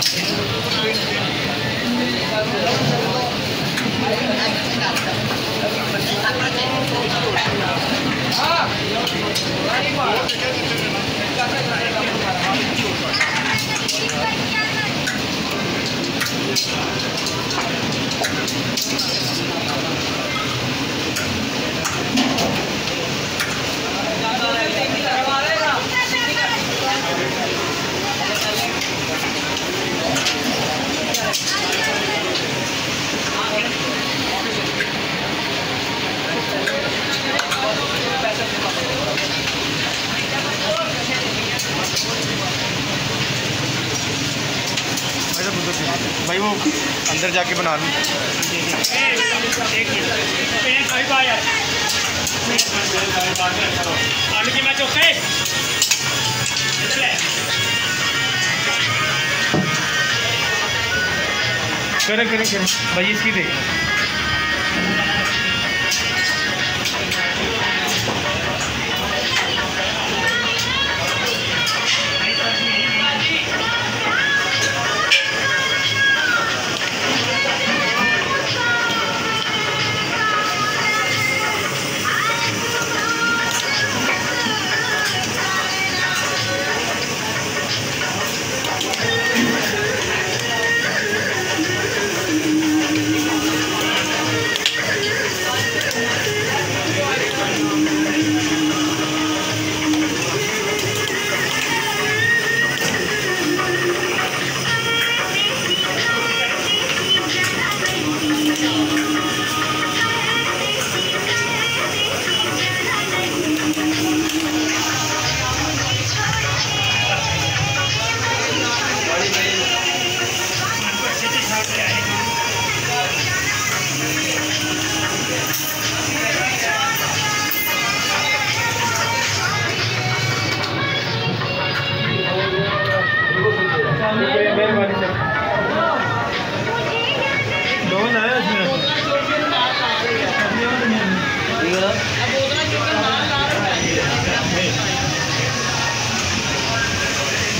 Thank you. भाई वो अंदर जाके बना लूँ। करें करें करें। भाई इसकी देख।